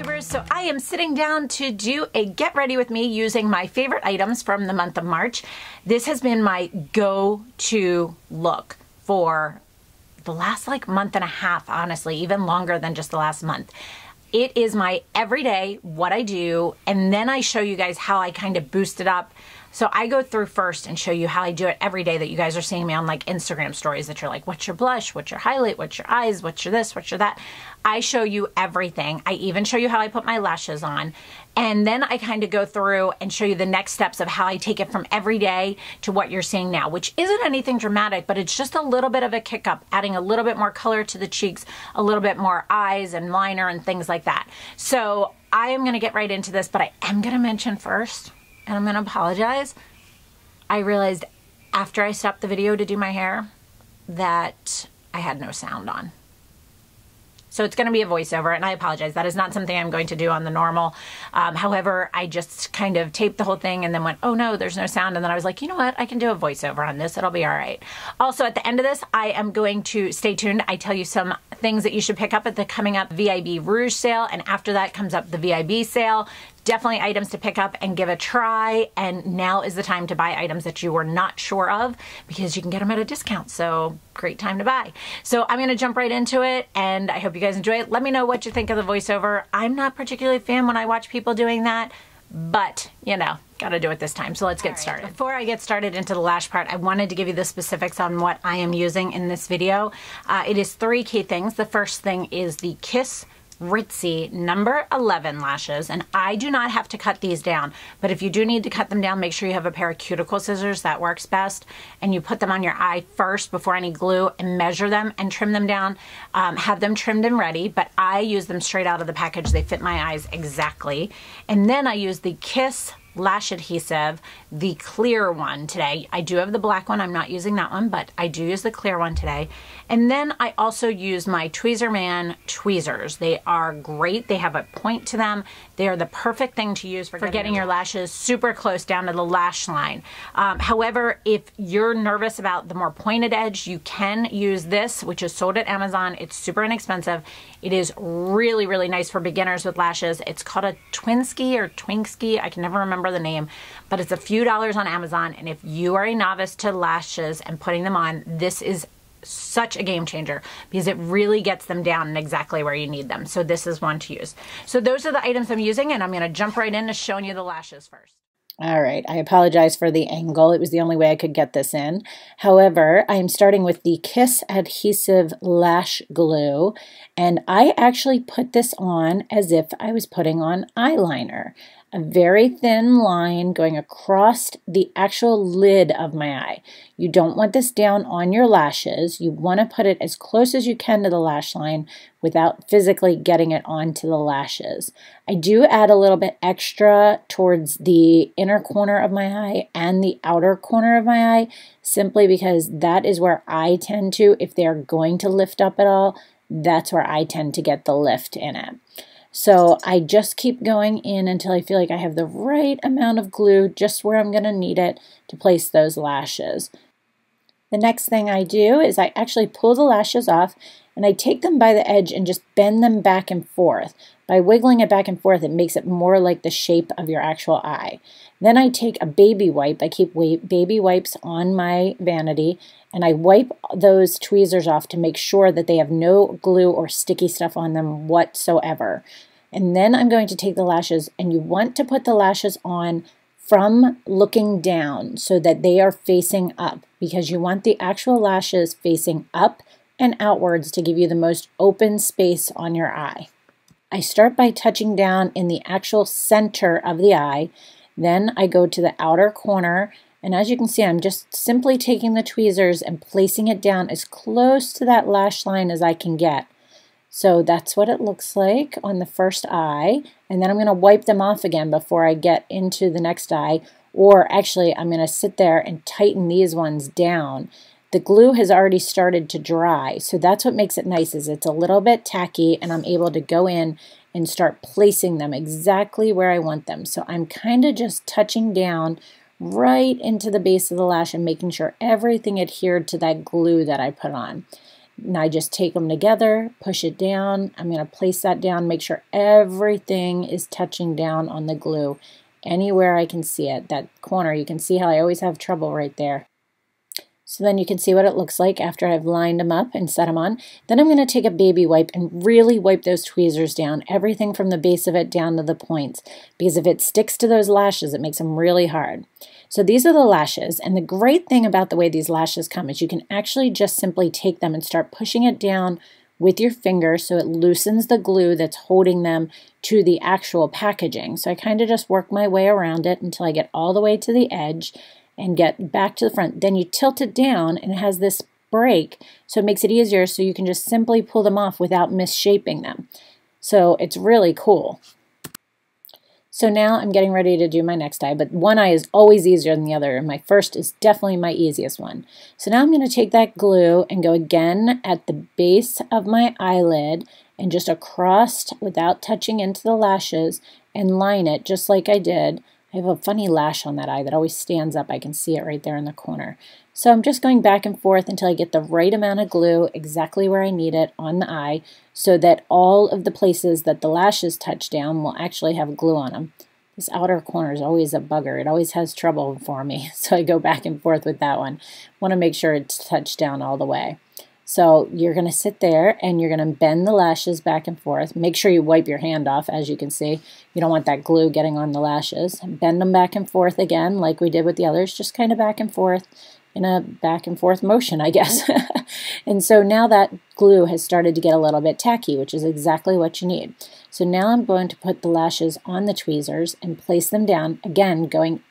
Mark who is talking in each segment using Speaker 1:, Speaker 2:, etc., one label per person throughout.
Speaker 1: YouTubers. So I am sitting down to do a get ready with me using my favorite items from the month of March. This has been my go-to look for the last like month and a half, honestly, even longer than just the last month. It is my everyday, what I do, and then I show you guys how I kind of boost it up so I go through first and show you how I do it every day that you guys are seeing me on like Instagram stories that you're like, what's your blush? What's your highlight? What's your eyes? What's your this? What's your that? I show you everything. I even show you how I put my lashes on. And then I kind of go through and show you the next steps of how I take it from every day to what you're seeing now, which isn't anything dramatic, but it's just a little bit of a kick up, adding a little bit more color to the cheeks, a little bit more eyes and liner and things like that. So I am going to get right into this, but I am going to mention first and I'm to apologize. I realized after I stopped the video to do my hair that I had no sound on. So it's going to be a voiceover, and I apologize. That is not something I'm going to do on the normal. Um, however, I just kind of taped the whole thing and then went, oh no, there's no sound. And then I was like, you know what? I can do a voiceover on this. It'll be all right. Also, at the end of this, I am going to stay tuned. I tell you some things that you should pick up at the coming up VIB Rouge sale, and after that comes up the VIB sale definitely items to pick up and give a try. And now is the time to buy items that you were not sure of because you can get them at a discount. So great time to buy. So I'm going to jump right into it and I hope you guys enjoy it. Let me know what you think of the voiceover. I'm not particularly a fan when I watch people doing that, but you know, got to do it this time. So let's get right. started. Before I get started into the lash part, I wanted to give you the specifics on what I am using in this video. Uh, it is three key things. The first thing is the Kiss Ritzy number 11 lashes and I do not have to cut these down. But if you do need to cut them down make sure you have a pair of cuticle scissors that works best and you put them on your eye first before any glue and measure them and trim them down. Um, have them trimmed and ready but I use them straight out of the package. They fit my eyes exactly. And then I use the Kiss lash adhesive, the clear one today. I do have the black one. I'm not using that one, but I do use the clear one today. And then I also use my Tweezerman tweezers. They are great. They have a point to them. They are the perfect thing to use for, for getting your lashes super close down to the lash line. Um, however, if you're nervous about the more pointed edge, you can use this, which is sold at Amazon. It's super inexpensive. It is really, really nice for beginners with lashes. It's called a Twinsky or Twinsky. I can never remember the name, but it's a few dollars on Amazon. And if you are a novice to lashes and putting them on, this is such a game changer because it really gets them down and exactly where you need them. So this is one to use. So those are the items I'm using and I'm going to jump right into showing you the lashes first.
Speaker 2: All right, I apologize for the angle. It was the only way I could get this in. However, I am starting with the Kiss Adhesive Lash Glue, and I actually put this on as if I was putting on eyeliner a very thin line going across the actual lid of my eye. You don't want this down on your lashes. You want to put it as close as you can to the lash line without physically getting it onto the lashes. I do add a little bit extra towards the inner corner of my eye and the outer corner of my eye simply because that is where I tend to, if they're going to lift up at all, that's where I tend to get the lift in it. So I just keep going in until I feel like I have the right amount of glue just where I'm going to need it to place those lashes. The next thing I do is I actually pull the lashes off and I take them by the edge and just bend them back and forth. By wiggling it back and forth, it makes it more like the shape of your actual eye. Then I take a baby wipe. I keep baby wipes on my vanity and I wipe those tweezers off to make sure that they have no glue or sticky stuff on them whatsoever. And then I'm going to take the lashes and you want to put the lashes on from looking down so that they are facing up because you want the actual lashes facing up and outwards to give you the most open space on your eye. I start by touching down in the actual center of the eye. Then I go to the outer corner and as you can see, I'm just simply taking the tweezers and placing it down as close to that lash line as I can get. So that's what it looks like on the first eye. And then I'm going to wipe them off again before I get into the next eye. Or actually, I'm going to sit there and tighten these ones down. The glue has already started to dry, so that's what makes it nice is it's a little bit tacky and I'm able to go in and start placing them exactly where I want them. So I'm kind of just touching down right into the base of the lash and making sure everything adhered to that glue that I put on. And I just take them together, push it down. I'm going to place that down, make sure everything is touching down on the glue anywhere I can see it. That corner, you can see how I always have trouble right there. So then you can see what it looks like after I've lined them up and set them on. Then I'm going to take a baby wipe and really wipe those tweezers down, everything from the base of it down to the points, because if it sticks to those lashes, it makes them really hard. So these are the lashes, and the great thing about the way these lashes come is you can actually just simply take them and start pushing it down with your finger so it loosens the glue that's holding them to the actual packaging. So I kind of just work my way around it until I get all the way to the edge and get back to the front. Then you tilt it down and it has this break, so it makes it easier so you can just simply pull them off without misshaping them. So it's really cool. So now I'm getting ready to do my next eye, but one eye is always easier than the other, and my first is definitely my easiest one. So now I'm going to take that glue and go again at the base of my eyelid and just across without touching into the lashes and line it just like I did I have a funny lash on that eye that always stands up. I can see it right there in the corner. So I'm just going back and forth until I get the right amount of glue exactly where I need it on the eye so that all of the places that the lashes touch down will actually have glue on them. This outer corner is always a bugger. It always has trouble for me, so I go back and forth with that one. Want to make sure it's touched down all the way. So you're going to sit there and you're going to bend the lashes back and forth. Make sure you wipe your hand off, as you can see. You don't want that glue getting on the lashes. Bend them back and forth again, like we did with the others, just kind of back and forth in a back and forth motion, I guess. and so now that glue has started to get a little bit tacky, which is exactly what you need. So now I'm going to put the lashes on the tweezers and place them down, again, going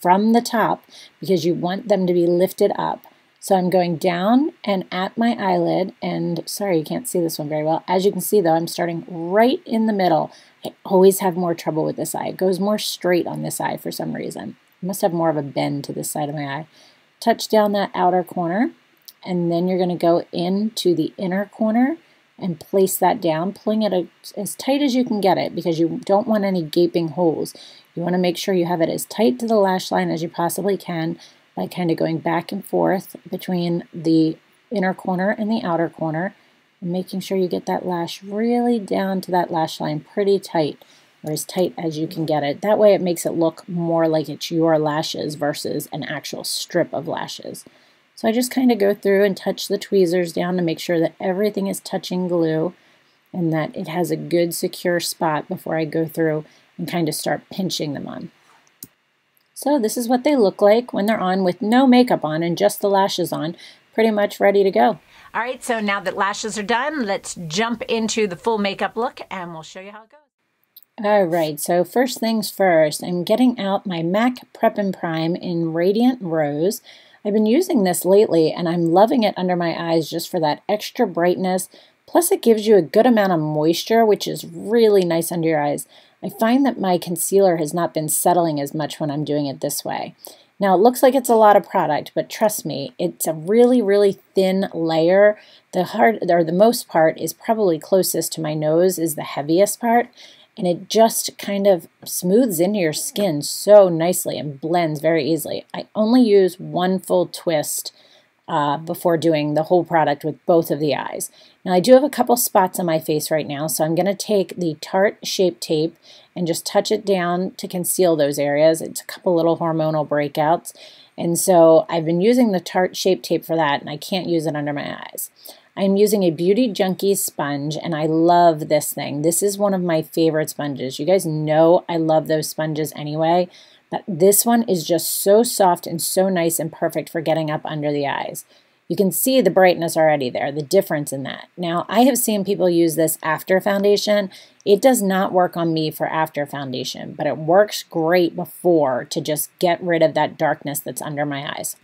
Speaker 2: from the top because you want them to be lifted up. So I'm going down and at my eyelid, and sorry, you can't see this one very well. As you can see though, I'm starting right in the middle. I always have more trouble with this eye. It goes more straight on this eye for some reason. I must have more of a bend to this side of my eye. Touch down that outer corner, and then you're going to go into the inner corner and place that down, pulling it as tight as you can get it because you don't want any gaping holes. You want to make sure you have it as tight to the lash line as you possibly can by kind of going back and forth between the inner corner and the outer corner and making sure you get that lash really down to that lash line pretty tight or as tight as you can get it. That way it makes it look more like it's your lashes versus an actual strip of lashes. So I just kind of go through and touch the tweezers down to make sure that everything is touching glue and that it has a good secure spot before I go through and kind of start pinching them on. So this is what they look like when they're on with no makeup on and just the lashes on, pretty much ready to go.
Speaker 1: All right, so now that lashes are done, let's jump into the full makeup look and we'll show you how it goes.
Speaker 2: All right, so first things first, I'm getting out my MAC Prep and Prime in Radiant Rose. I've been using this lately and I'm loving it under my eyes just for that extra brightness. Plus it gives you a good amount of moisture, which is really nice under your eyes. I find that my concealer has not been settling as much when I'm doing it this way. Now it looks like it's a lot of product, but trust me, it's a really, really thin layer. The hard or the most part is probably closest to my nose is the heaviest part, and it just kind of smooths into your skin so nicely and blends very easily. I only use one full twist uh, before doing the whole product with both of the eyes. Now I do have a couple spots on my face right now, so I'm going to take the Tarte Shape Tape and just touch it down to conceal those areas. It's a couple little hormonal breakouts. And so I've been using the Tarte Shape Tape for that, and I can't use it under my eyes. I'm using a Beauty Junkee sponge, and I love this thing. This is one of my favorite sponges. You guys know I love those sponges anyway, but this one is just so soft and so nice and perfect for getting up under the eyes. You can see the brightness already there, the difference in that. Now, I have seen people use this after foundation. It does not work on me for after foundation, but it works great before to just get rid of that darkness that's under my eyes.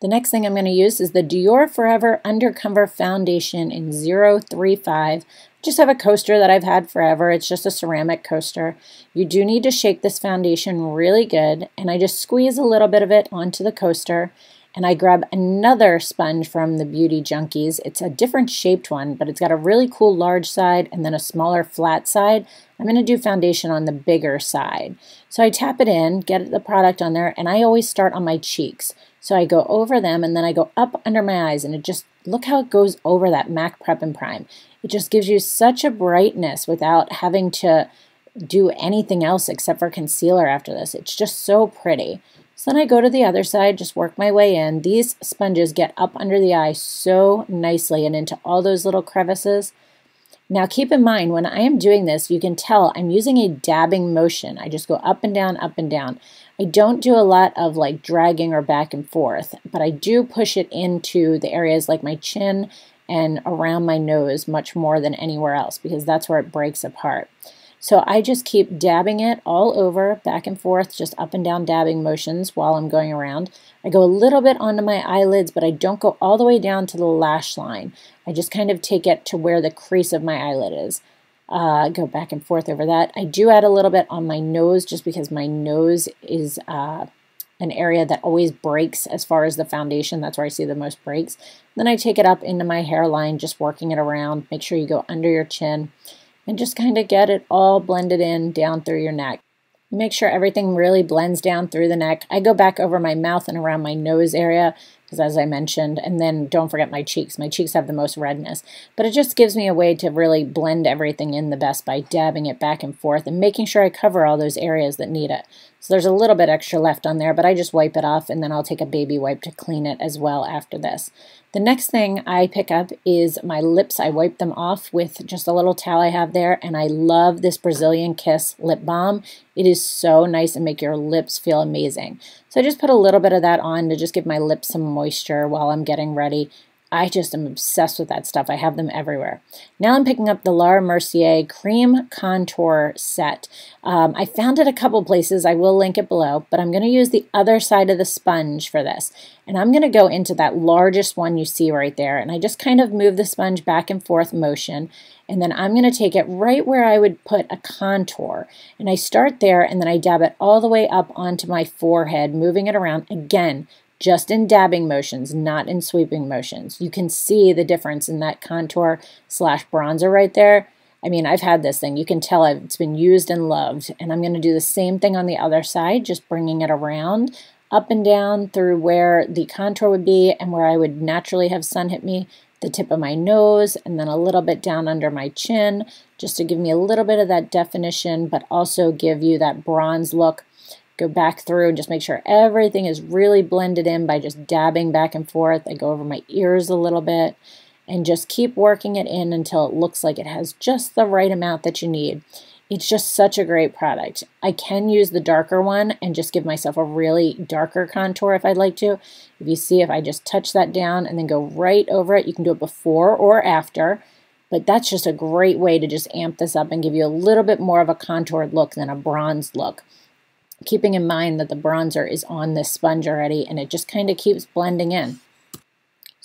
Speaker 2: The next thing I'm going to use is the Dior Forever Undercover Foundation in 035 just have a coaster that I've had forever. It's just a ceramic coaster. You do need to shake this foundation really good, and I just squeeze a little bit of it onto the coaster, and I grab another sponge from the Beauty Junkees. It's a different shaped one, but it's got a really cool large side and then a smaller flat side. I'm going to do foundation on the bigger side. So I tap it in, get the product on there, and I always start on my cheeks. So I go over them and then I go up under my eyes and it just look how it goes over that MAC Prep and Prime. It just gives you such a brightness without having to do anything else except for concealer after this. It's just so pretty. So then I go to the other side, just work my way in. These sponges get up under the eye so nicely and into all those little crevices. Now keep in mind, when I am doing this, you can tell I'm using a dabbing motion. I just go up and down, up and down. I don't do a lot of like dragging or back and forth, but I do push it into the areas like my chin and around my nose much more than anywhere else because that's where it breaks apart. So I just keep dabbing it all over, back and forth, just up and down dabbing motions while I'm going around. I go a little bit onto my eyelids, but I don't go all the way down to the lash line. I just kind of take it to where the crease of my eyelid is. Uh, go back and forth over that. I do add a little bit on my nose just because my nose is uh, an area that always breaks as far as the foundation. That's where I see the most breaks. Then I take it up into my hairline, just working it around. Make sure you go under your chin and just kind of get it all blended in down through your neck. Make sure everything really blends down through the neck. I go back over my mouth and around my nose area because as I mentioned, and then don't forget my cheeks. My cheeks have the most redness, but it just gives me a way to really blend everything in the best by dabbing it back and forth and making sure I cover all those areas that need it. So there's a little bit extra left on there, but I just wipe it off and then I'll take a baby wipe to clean it as well after this. The next thing I pick up is my lips. I wipe them off with just a little towel I have there, and I love this Brazilian Kiss lip balm. It is so nice and make your lips feel amazing. So I just put a little bit of that on to just give my lips some moisture while I'm getting ready. I just am obsessed with that stuff. I have them everywhere. Now I'm picking up the Laura Mercier Cream Contour Set. Um, I found it a couple places. I will link it below, but I'm going to use the other side of the sponge for this. And I'm going to go into that largest one you see right there. And I just kind of move the sponge back and forth motion. And then I'm going to take it right where I would put a contour. And I start there and then I dab it all the way up onto my forehead, moving it around. Again, just in dabbing motions, not in sweeping motions. You can see the difference in that contour slash bronzer right there. I mean, I've had this thing. You can tell it's been used and loved. And I'm going to do the same thing on the other side, just bringing it around up and down through where the contour would be and where I would naturally have sun hit me, the tip of my nose, and then a little bit down under my chin, just to give me a little bit of that definition, but also give you that bronze look go back through and just make sure everything is really blended in by just dabbing back and forth. I go over my ears a little bit and just keep working it in until it looks like it has just the right amount that you need. It's just such a great product. I can use the darker one and just give myself a really darker contour if I'd like to. If you see, if I just touch that down and then go right over it, you can do it before or after. But that's just a great way to just amp this up and give you a little bit more of a contoured look than a bronzed look keeping in mind that the bronzer is on this sponge already and it just kind of keeps blending in.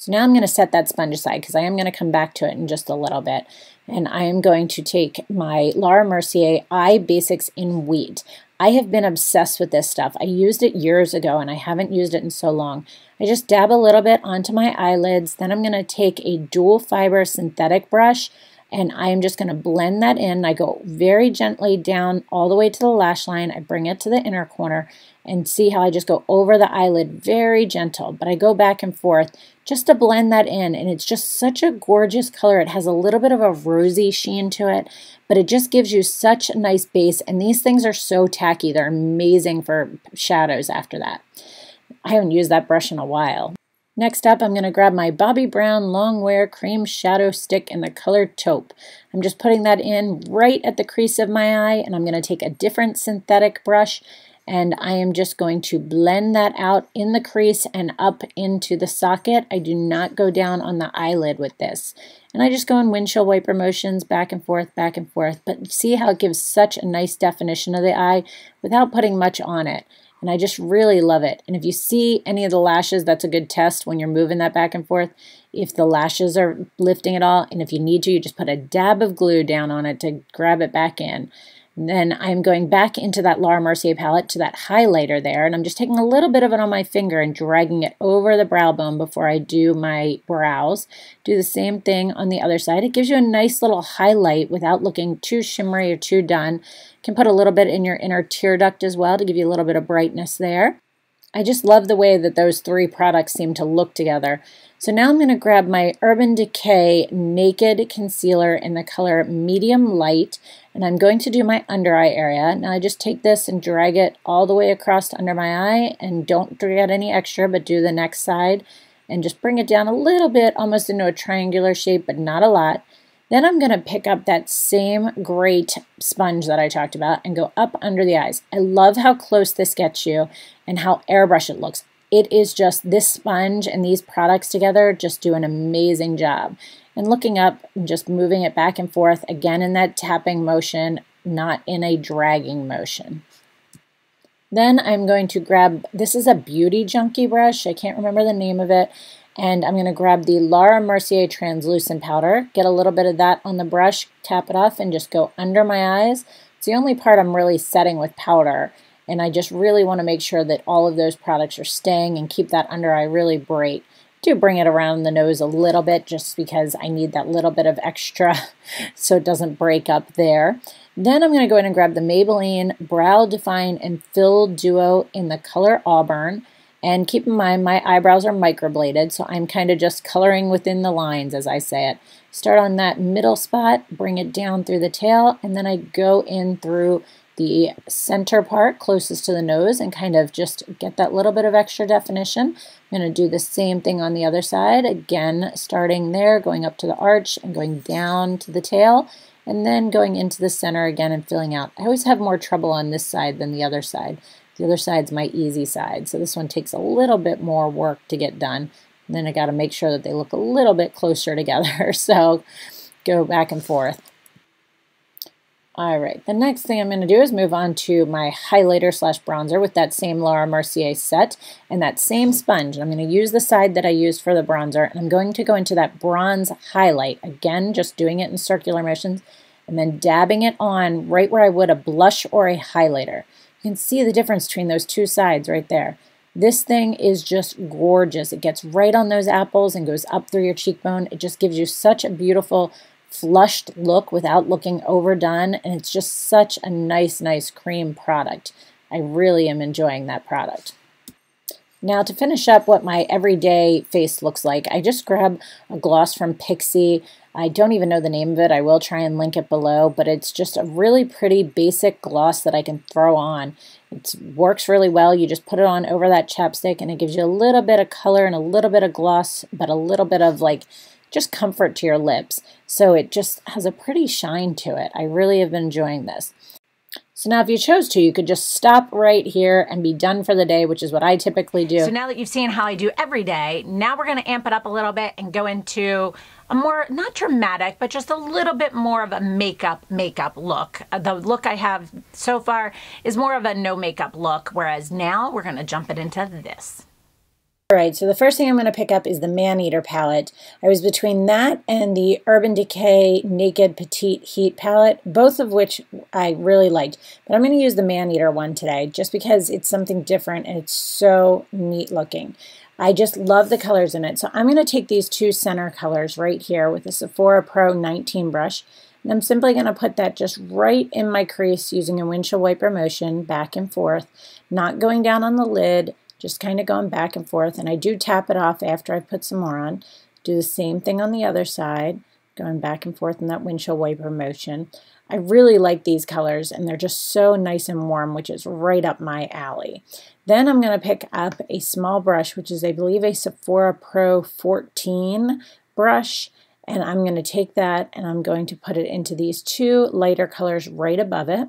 Speaker 2: So now I'm going to set that sponge aside because I am going to come back to it in just a little bit. And I am going to take my Laura Mercier Eye Basics in Wheat. I have been obsessed with this stuff. I used it years ago and I haven't used it in so long. I just dab a little bit onto my eyelids. Then I'm going to take a dual fiber synthetic brush and I am just going to blend that in. I go very gently down all the way to the lash line. I bring it to the inner corner and see how I just go over the eyelid very gentle, but I go back and forth just to blend that in. And it's just such a gorgeous color. It has a little bit of a rosy sheen to it, but it just gives you such a nice base. And these things are so tacky. They're amazing for shadows after that. I haven't used that brush in a while. Next up, I'm going to grab my Bobbi Brown Longwear Cream Shadow Stick in the color Taupe. I'm just putting that in right at the crease of my eye, and I'm going to take a different synthetic brush, and I am just going to blend that out in the crease and up into the socket. I do not go down on the eyelid with this. And I just go in windshield wiper motions back and forth, back and forth, but see how it gives such a nice definition of the eye without putting much on it. And I just really love it. And if you see any of the lashes, that's a good test when you're moving that back and forth. If the lashes are lifting at all, and if you need to, you just put a dab of glue down on it to grab it back in. And then I'm going back into that Laura Mercier palette to that highlighter there, and I'm just taking a little bit of it on my finger and dragging it over the brow bone before I do my brows. Do the same thing on the other side. It gives you a nice little highlight without looking too shimmery or too done. You Can put a little bit in your inner tear duct as well to give you a little bit of brightness there. I just love the way that those three products seem to look together. So now I'm going to grab my Urban Decay Naked Concealer in the color Medium Light, and I'm going to do my under eye area. Now I just take this and drag it all the way across under my eye, and don't get any extra, but do the next side, and just bring it down a little bit, almost into a triangular shape, but not a lot. Then I'm going to pick up that same great sponge that I talked about and go up under the eyes. I love how close this gets you and how airbrush it looks. It is just this sponge and these products together just do an amazing job. And looking up and just moving it back and forth, again in that tapping motion, not in a dragging motion. Then I'm going to grab, this is a Beauty Junkee brush, I can't remember the name of it, and I'm going to grab the Laura Mercier translucent powder, get a little bit of that on the brush, tap it off, and just go under my eyes. It's the only part I'm really setting with powder, and I just really want to make sure that all of those products are staying and keep that under eye really bright. Do bring it around the nose a little bit just because I need that little bit of extra so it doesn't break up there. Then I'm going to go in and grab the Maybelline Brow Define and Fill Duo in the color Auburn. And keep in mind, my eyebrows are microbladed, so I'm kind of just coloring within the lines as I say it. Start on that middle spot, bring it down through the tail, and then I go in through the center part closest to the nose and kind of just get that little bit of extra definition. I'm going to do the same thing on the other side. Again, starting there, going up to the arch and going down to the tail, and then going into the center again and filling out. I always have more trouble on this side than the other side. The other side's my easy side. So this one takes a little bit more work to get done. And then I got to make sure that they look a little bit closer together. So go back and forth. All right, the next thing I'm going to do is move on to my highlighter slash bronzer with that same Laura Mercier set and that same sponge. I'm going to use the side that I used for the bronzer, and I'm going to go into that bronze highlight. Again, just doing it in circular motions, and then dabbing it on right where I would a blush or a highlighter. You can see the difference between those two sides right there. This thing is just gorgeous. It gets right on those apples and goes up through your cheekbone. It just gives you such a beautiful flushed look without looking overdone. And it's just such a nice, nice cream product. I really am enjoying that product. Now to finish up what my everyday face looks like, I just grab a gloss from Pixi. I don't even know the name of it. I will try and link it below, but it's just a really pretty basic gloss that I can throw on. It works really well. You just put it on over that chapstick and it gives you a little bit of color and a little bit of gloss, but a little bit of like just comfort to your lips. So it just has a pretty shine to it. I really have been enjoying this. So now if you chose to, you could just stop right here and be done for the day, which is what I typically do.
Speaker 1: So now that you've seen how I do every day, now we're going to amp it up a little bit and go into a more not dramatic but just a little bit more of a makeup makeup look uh, the look i have so far is more of a no makeup look whereas now we're going to jump it into this
Speaker 2: all right, so the first thing I'm going to pick up is the Maneater palette. I was between that and the Urban Decay Naked Petite Heat palette, both of which I really liked. But I'm going to use the Maneater one today just because it's something different and it's so neat looking. I just love the colors in it. So I'm going to take these two center colors right here with the Sephora Pro 19 brush. And I'm simply going to put that just right in my crease using a windshield wiper motion back and forth, not going down on the lid, just kind of going back and forth. And I do tap it off after I put some more on. Do the same thing on the other side, going back and forth in that windshield wiper motion. I really like these colors and they're just so nice and warm, which is right up my alley. Then I'm going to pick up a small brush, which is, I believe, a Sephora Pro 14 brush. And I'm going to take that and I'm going to put it into these two lighter colors right above it.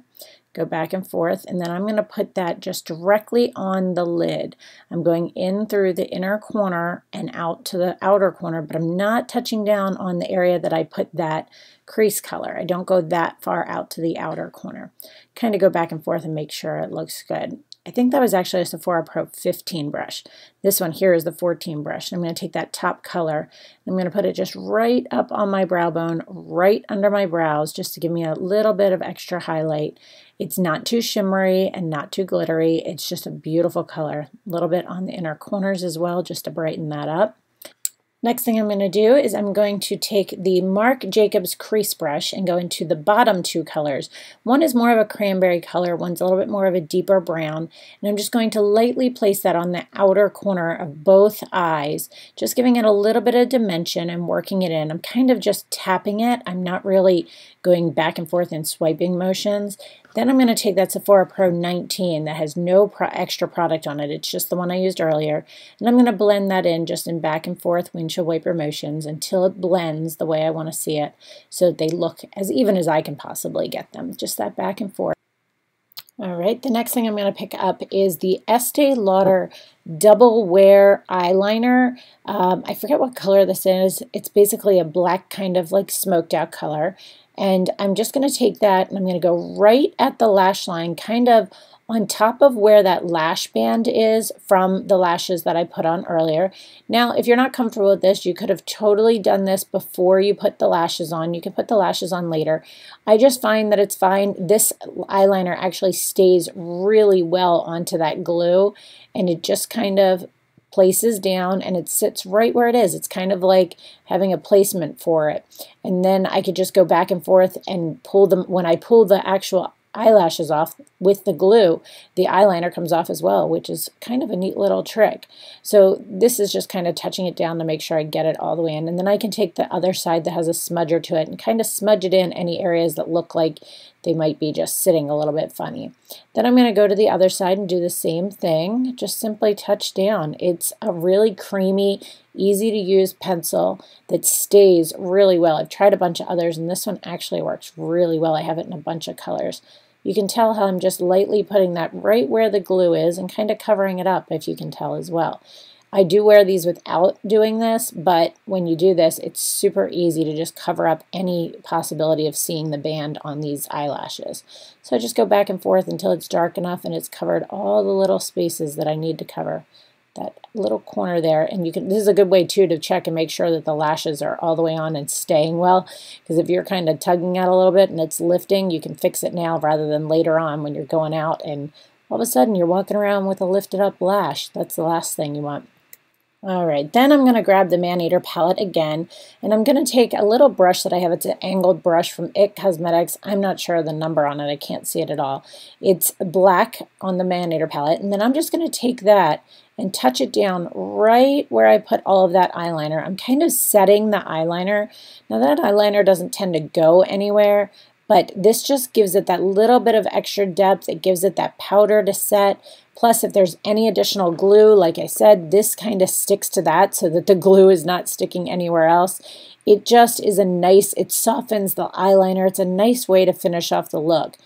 Speaker 2: Go back and forth. And then I'm going to put that just directly on the lid. I'm going in through the inner corner and out to the outer corner, but I'm not touching down on the area that I put that crease color. I don't go that far out to the outer corner. Kind of go back and forth and make sure it looks good. I think that was actually a Sephora Pro 15 brush. This one here is the 14 brush. I'm going to take that top color I'm going to put it just right up on my brow bone, right under my brows, just to give me a little bit of extra highlight. It's not too shimmery and not too glittery. It's just a beautiful color. A little bit on the inner corners as well, just to brighten that up. Next thing I'm going to do is I'm going to take the Marc Jacobs crease brush and go into the bottom two colors. One is more of a cranberry color, one's a little bit more of a deeper brown, and I'm just going to lightly place that on the outer corner of both eyes, just giving it a little bit of dimension and working it in. I'm kind of just tapping it. I'm not really going back and forth in swiping motions. Then I'm going to take that Sephora Pro 19 that has no pro extra product on it. It's just the one I used earlier. And I'm going to blend that in just in back and forth windshield wiper motions until it blends the way I want to see it so that they look as even as I can possibly get them. Just that back and forth. All right, the next thing I'm going to pick up is the Estee Lauder Double Wear Eyeliner. Um, I forget what color this is. It's basically a black kind of like smoked out color. And I'm just going to take that and I'm going to go right at the lash line, kind of on top of where that lash band is from the lashes that I put on earlier. Now, if you're not comfortable with this, you could have totally done this before you put the lashes on. You can put the lashes on later. I just find that it's fine. This eyeliner actually stays really well onto that glue and it just kind of places down and it sits right where it is. It's kind of like having a placement for it. And then I could just go back and forth and pull them. When I pull the actual eyelashes off with the glue, the eyeliner comes off as well, which is kind of a neat little trick. So this is just kind of touching it down to make sure I get it all the way in. And then I can take the other side that has a smudger to it and kind of smudge it in any areas that look like they might be just sitting a little bit funny. Then I'm going to go to the other side and do the same thing. Just simply touch down. It's a really creamy, easy to use pencil that stays really well. I've tried a bunch of others and this one actually works really well. I have it in a bunch of colors. You can tell how I'm just lightly putting that right where the glue is and kind of covering it up if you can tell as well. I do wear these without doing this, but when you do this, it's super easy to just cover up any possibility of seeing the band on these eyelashes. So I just go back and forth until it's dark enough and it's covered all the little spaces that I need to cover that little corner there and you can this is a good way too to check and make sure that the lashes are all the way on and staying well because if you're kind of tugging out a little bit and it's lifting you can fix it now rather than later on when you're going out and all of a sudden you're walking around with a lifted up lash that's the last thing you want all right, then I'm going to grab the Maneater palette again, and I'm going to take a little brush that I have. It's an angled brush from IT Cosmetics. I'm not sure of the number on it. I can't see it at all. It's black on the Maneater palette, and then I'm just going to take that and touch it down right where I put all of that eyeliner. I'm kind of setting the eyeliner. Now that eyeliner doesn't tend to go anywhere, but this just gives it that little bit of extra depth. It gives it that powder to set. Plus, if there's any additional glue, like I said, this kind of sticks to that so that the glue is not sticking anywhere else. It just is a nice, it softens the eyeliner. It's a nice way to finish off the look.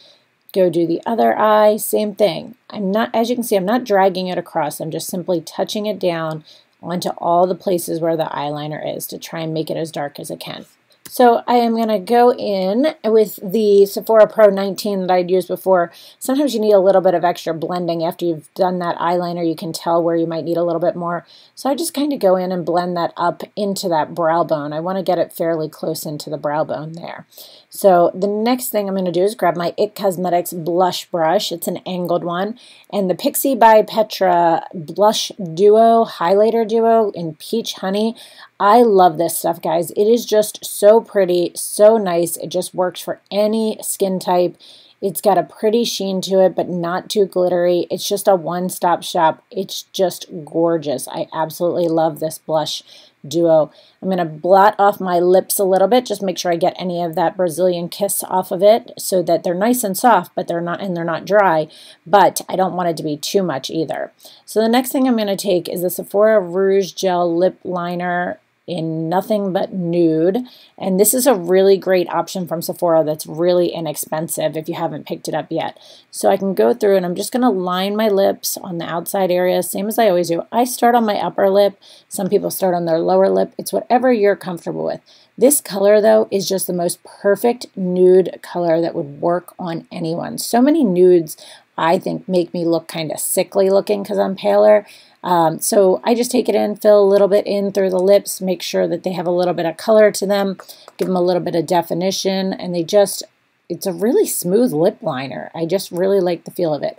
Speaker 2: Go do the other eye, same thing. I'm not, as you can see, I'm not dragging it across. I'm just simply touching it down onto all the places where the eyeliner is to try and make it as dark as I can. So I am going to go in with the Sephora Pro 19 that I'd used before. Sometimes you need a little bit of extra blending after you've done that eyeliner. You can tell where you might need a little bit more. So I just kind of go in and blend that up into that brow bone. I want to get it fairly close into the brow bone there. So the next thing I'm going to do is grab my IT Cosmetics blush brush. It's an angled one. And the Pixi by Petra Blush Duo, Highlighter Duo in Peach Honey. I love this stuff, guys. It is just so pretty, so nice. It just works for any skin type. It's got a pretty sheen to it, but not too glittery. It's just a one-stop shop. It's just gorgeous. I absolutely love this blush duo. I'm going to blot off my lips a little bit, just make sure I get any of that Brazilian kiss off of it so that they're nice and soft, but they're not and they're not dry, but I don't want it to be too much either. So the next thing I'm going to take is the Sephora Rouge Gel Lip Liner in nothing but nude. And this is a really great option from Sephora that's really inexpensive if you haven't picked it up yet. So I can go through and I'm just going to line my lips on the outside area, same as I always do. I start on my upper lip. Some people start on their lower lip. It's whatever you're comfortable with. This color, though, is just the most perfect nude color that would work on anyone. So many nudes, I think, make me look kind of sickly looking because I'm paler. Um, so I just take it in, fill a little bit in through the lips, make sure that they have a little bit of color to them, give them a little bit of definition, and they just, it's a really smooth lip liner. I just really like the feel of it.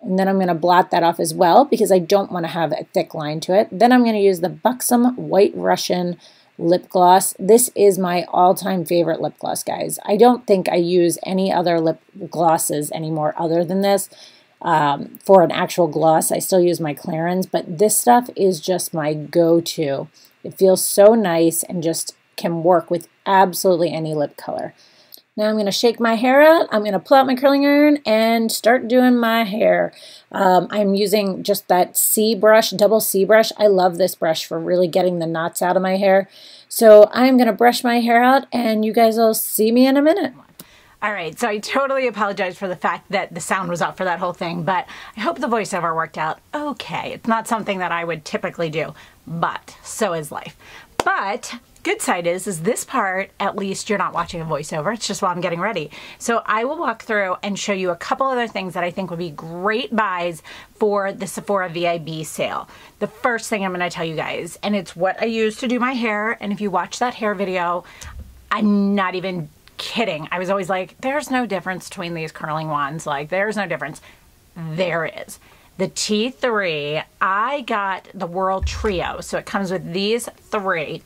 Speaker 2: And then I'm going to blot that off as well because I don't want to have a thick line to it. Then I'm going to use the Buxom White Russian lip gloss. This is my all-time favorite lip gloss, guys. I don't think I use any other lip glosses anymore other than this. Um, for an actual gloss, I still use my Clarins, but this stuff is just my go-to. It feels so nice and just can work with absolutely any lip color. Now I'm going to shake my hair out. I'm going to pull out my curling iron and start doing my hair. Um, I'm using just that C brush, double C brush. I love this brush for really getting the knots out of my hair. So I'm going to brush my hair out and you guys will see me in a minute.
Speaker 1: All right, so I totally apologize for the fact that the sound was off for that whole thing, but I hope the voiceover worked out okay. It's not something that I would typically do, but so is life. But good side is, is this part, at least you're not watching a voiceover. It's just while I'm getting ready. So I will walk through and show you a couple other things that I think would be great buys for the Sephora VIB sale. The first thing I'm going to tell you guys, and it's what I use to do my hair. And if you watch that hair video, I'm not even kidding. I was always like, there's no difference between these curling wands. Like, there's no difference. There is. The T3, I got the Whirl Trio. So it comes with these three.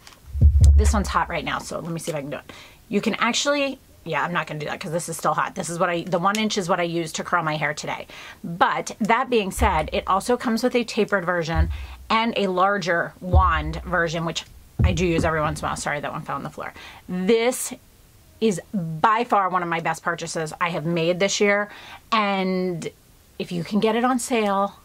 Speaker 1: This one's hot right now, so let me see if I can do it. You can actually, yeah, I'm not going to do that because this is still hot. This is what I, the one inch is what I use to curl my hair today. But that being said, it also comes with a tapered version and a larger wand version, which I do use every once in a while. Sorry, that one fell on the floor. This is by far one of my best purchases I have made this year. And if you can get it on sale,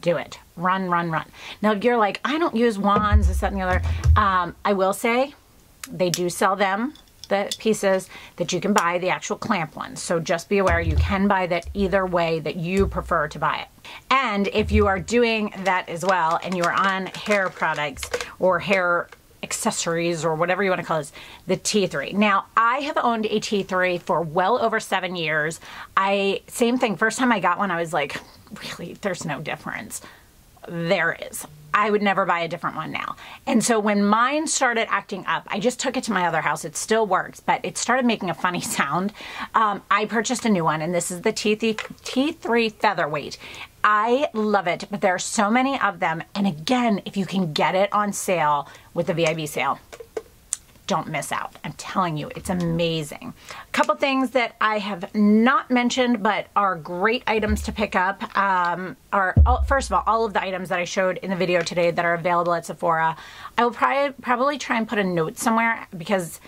Speaker 1: do it. Run, run, run. Now, if you're like, I don't use wands, this, that, and the other, um, I will say they do sell them, the pieces that you can buy, the actual clamp ones. So just be aware you can buy that either way that you prefer to buy it. And if you are doing that as well and you're on hair products or hair accessories or whatever you want to call this, the T3. Now, I have owned a T3 for well over seven years. I, same thing, first time I got one, I was like, really, there's no difference. There is. I would never buy a different one now. And so when mine started acting up, I just took it to my other house. It still works, but it started making a funny sound. Um, I purchased a new one, and this is the T3, T3 Featherweight. I love it, but there are so many of them. And again, if you can get it on sale with the VIB sale, don't miss out. I'm telling you, it's amazing. A couple things that I have not mentioned but are great items to pick up um, are, all, first of all, all of the items that I showed in the video today that are available at Sephora. I will probably, probably try and put a note somewhere because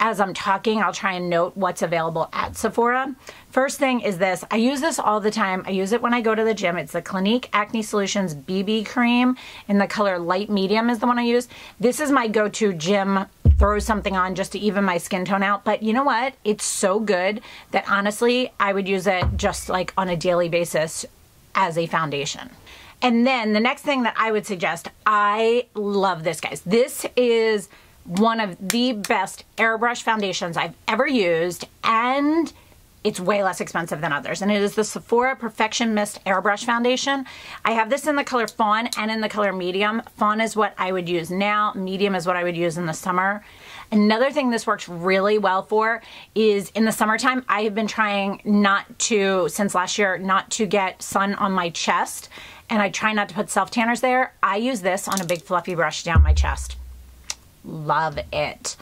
Speaker 1: as I'm talking, I'll try and note what's available at Sephora. First thing is this. I use this all the time. I use it when I go to the gym. It's the Clinique Acne Solutions BB Cream in the color light medium is the one I use. This is my go-to gym throw something on just to even my skin tone out. But you know what? It's so good that honestly, I would use it just like on a daily basis as a foundation. And then the next thing that I would suggest, I love this, guys. This is one of the best airbrush foundations I've ever used and it's way less expensive than others. And it is the Sephora Perfection Mist Airbrush Foundation. I have this in the color Fawn and in the color Medium. Fawn is what I would use now. Medium is what I would use in the summer. Another thing this works really well for is in the summertime, I have been trying not to, since last year, not to get sun on my chest. And I try not to put self tanners there. I use this on a big fluffy brush down my chest. Love it.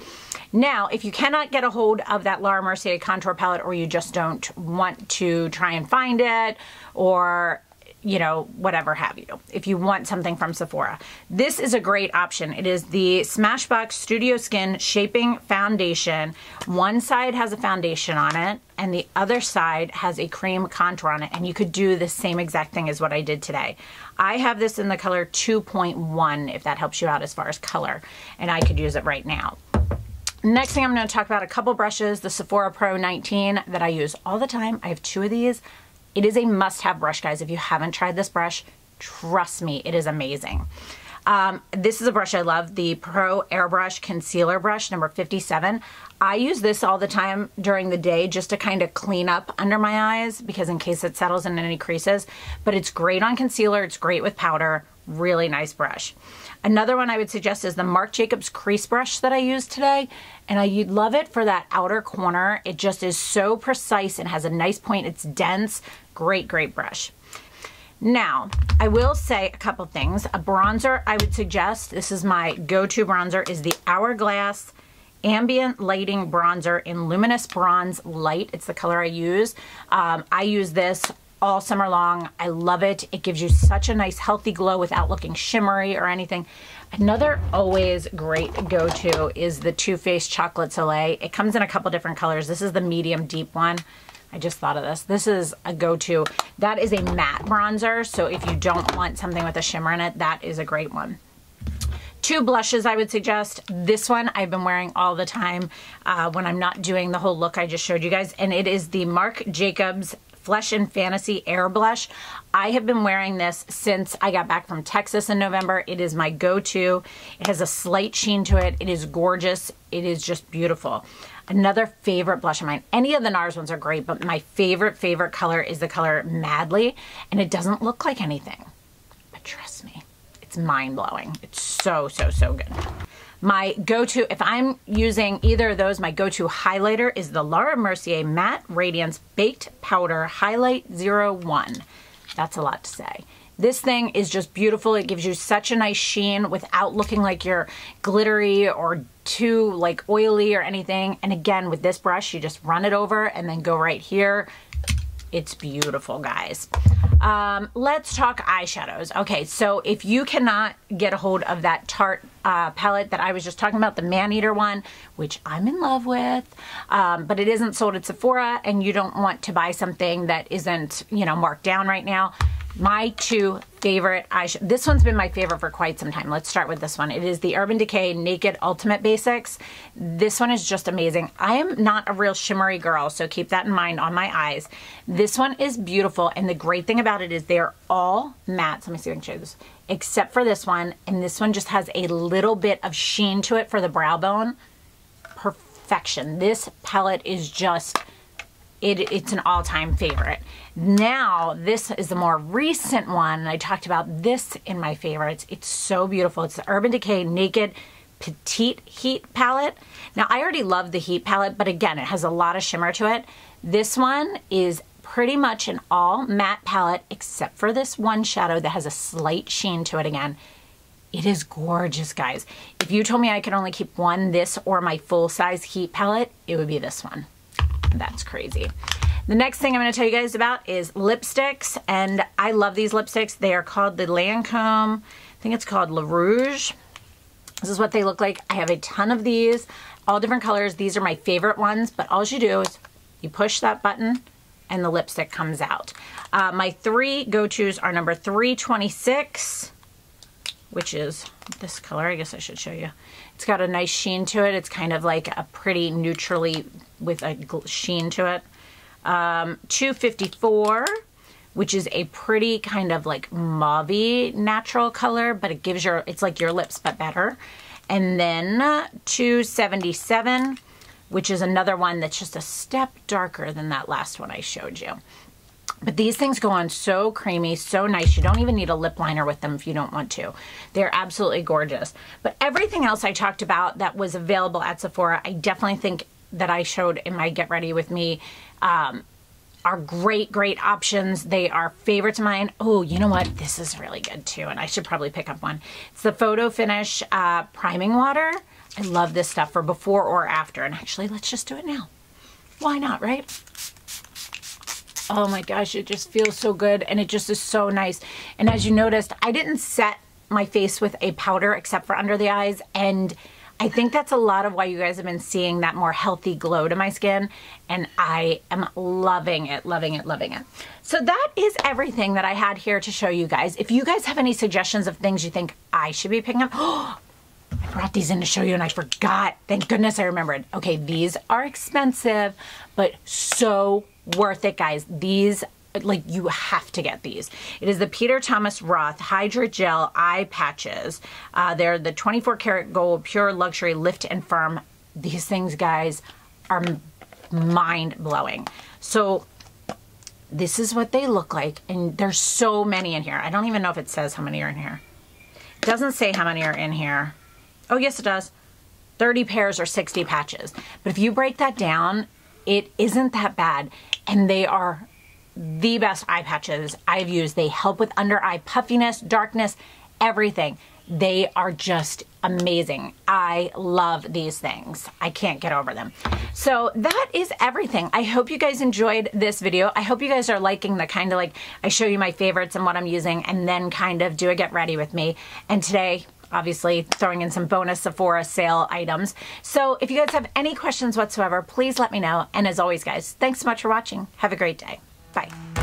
Speaker 1: Now, if you cannot get a hold of that Laura Mercier contour palette or you just don't want to try and find it or you know, whatever have you, if you want something from Sephora. This is a great option. It is the Smashbox Studio Skin Shaping Foundation. One side has a foundation on it, and the other side has a cream contour on it, and you could do the same exact thing as what I did today. I have this in the color 2.1, if that helps you out as far as color, and I could use it right now. Next thing I'm going to talk about a couple brushes, the Sephora Pro 19 that I use all the time. I have two of these. It is a must-have brush, guys. If you haven't tried this brush, trust me, it is amazing. Um, this is a brush I love, the Pro Airbrush Concealer Brush number 57. I use this all the time during the day just to kind of clean up under my eyes because in case it settles in any creases. But it's great on concealer, it's great with powder, really nice brush. Another one I would suggest is the Marc Jacobs crease brush that I used today. And I love it for that outer corner. It just is so precise and has a nice point. It's dense. Great, great brush. Now, I will say a couple things. A bronzer I would suggest, this is my go-to bronzer, is the Hourglass Ambient Lighting Bronzer in Luminous Bronze Light. It's the color I use. Um, I use this all summer long. I love it. It gives you such a nice healthy glow without looking shimmery or anything. Another always great go-to is the Too Faced Chocolate Soleil. It comes in a couple different colors. This is the medium deep one. I just thought of this. This is a go-to. That is a matte bronzer, so if you don't want something with a shimmer in it, that is a great one. Two blushes I would suggest. This one I've been wearing all the time uh, when I'm not doing the whole look I just showed you guys, and it is the Marc Jacobs Flesh and Fantasy Air Blush. I have been wearing this since I got back from Texas in November. It is my go-to. It has a slight sheen to it. It is gorgeous. It is just beautiful. Another favorite blush of mine. Any of the NARS ones are great, but my favorite, favorite color is the color Madly, and it doesn't look like anything. But trust me, it's mind-blowing. It's so, so, so good. My go-to, if I'm using either of those, my go-to highlighter is the Laura Mercier Matte Radiance Baked Powder Highlight 01. That's a lot to say. This thing is just beautiful. It gives you such a nice sheen without looking like you're glittery or too like oily or anything. And again, with this brush, you just run it over and then go right here. It's beautiful, guys. Um, let's talk eyeshadows. Okay, so if you cannot get a hold of that Tarte uh, palette that I was just talking about, the Maneater one, which I'm in love with, um, but it isn't sold at Sephora and you don't want to buy something that isn't, you know, marked down right now, my two favorite eyeshadow. This one's been my favorite for quite some time. Let's start with this one. It is the Urban Decay Naked Ultimate Basics. This one is just amazing. I am not a real shimmery girl, so keep that in mind on my eyes. This one is beautiful, and the great thing about it is they're all matte. Let me see if I can show this. Except for this one, and this one just has a little bit of sheen to it for the brow bone. Perfection. This palette is just it, it's an all-time favorite. Now, this is the more recent one. I talked about this in my favorites. It's so beautiful. It's the Urban Decay Naked Petite Heat palette. Now, I already love the Heat palette, but again, it has a lot of shimmer to it. This one is pretty much an all matte palette, except for this one shadow that has a slight sheen to it again. It is gorgeous, guys. If you told me I could only keep one, this or my full-size Heat palette, it would be this one. That's crazy. The next thing I'm going to tell you guys about is lipsticks, and I love these lipsticks. They are called the Lancome, I think it's called La Rouge. This is what they look like. I have a ton of these, all different colors. These are my favorite ones, but all you do is you push that button and the lipstick comes out. Uh, my three go-tos are number 326, which is this color. I guess I should show you. It's got a nice sheen to it. It's kind of like a pretty neutrally with a sheen to it. Um, 254 which is a pretty kind of like mauve natural color, but it gives your, it's like your lips, but better. And then 277, which is another one that's just a step darker than that last one I showed you. But these things go on so creamy, so nice. You don't even need a lip liner with them if you don't want to. They're absolutely gorgeous. But everything else I talked about that was available at Sephora, I definitely think that I showed in my Get Ready With Me um, are great, great options. They are favorites of mine. Oh, you know what? This is really good too, and I should probably pick up one. It's the Photo Finish uh, Priming Water. I love this stuff for before or after. And actually, let's just do it now. Why not, right? Oh my gosh, it just feels so good and it just is so nice. And as you noticed, I didn't set my face with a powder except for under the eyes and I think that's a lot of why you guys have been seeing that more healthy glow to my skin and I am loving it, loving it, loving it. So that is everything that I had here to show you guys. If you guys have any suggestions of things you think I should be picking up, I brought these in to show you and I forgot. Thank goodness I remembered. Okay, these are expensive, but so worth it, guys. These like you have to get these. It is the Peter Thomas Roth Hydrogel Eye Patches. Uh, they're the 24 karat gold pure luxury lift and firm. These things, guys, are mind blowing. So this is what they look like. And there's so many in here. I don't even know if it says how many are in here. It doesn't say how many are in here. Oh, yes, it does. 30 pairs or 60 patches. But if you break that down, it isn't that bad. And they are the best eye patches I've used. They help with under eye puffiness, darkness, everything. They are just amazing. I love these things. I can't get over them. So that is everything. I hope you guys enjoyed this video. I hope you guys are liking the kind of like, I show you my favorites and what I'm using and then kind of do a get ready with me. And today, obviously throwing in some bonus Sephora sale items. So if you guys have any questions whatsoever, please let me know. And as always, guys, thanks so much for watching. Have a great day. Bye.